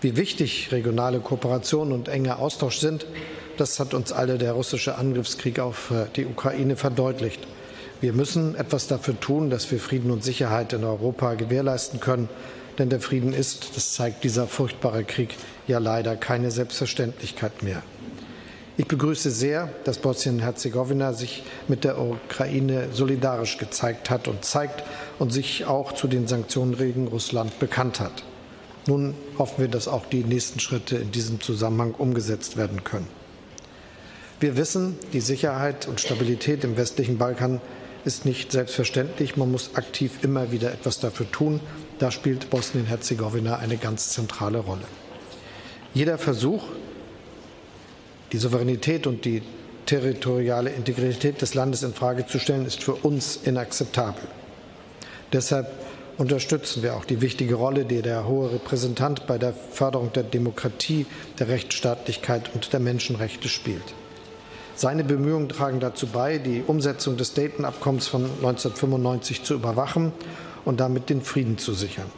Wie wichtig regionale Kooperation und enger Austausch sind, das hat uns alle der russische Angriffskrieg auf äh, die Ukraine verdeutlicht. Wir müssen etwas dafür tun, dass wir Frieden und Sicherheit in Europa gewährleisten können. Denn der Frieden ist, das zeigt dieser furchtbare Krieg, ja leider keine Selbstverständlichkeit mehr. Ich begrüße sehr, dass Bosnien-Herzegowina sich mit der Ukraine solidarisch gezeigt hat und zeigt und sich auch zu den Sanktionen gegen Russland bekannt hat. Nun hoffen wir, dass auch die nächsten Schritte in diesem Zusammenhang umgesetzt werden können. Wir wissen, die Sicherheit und Stabilität im westlichen Balkan ist nicht selbstverständlich. Man muss aktiv immer wieder etwas dafür tun. Da spielt Bosnien-Herzegowina eine ganz zentrale Rolle. Jeder Versuch, die Souveränität und die territoriale Integrität des Landes in Frage zu stellen, ist für uns inakzeptabel. Deshalb unterstützen wir auch die wichtige Rolle, die der hohe Repräsentant bei der Förderung der Demokratie, der Rechtsstaatlichkeit und der Menschenrechte spielt. Seine Bemühungen tragen dazu bei, die Umsetzung des Dayton-Abkommens von 1995 zu überwachen und damit den Frieden zu sichern.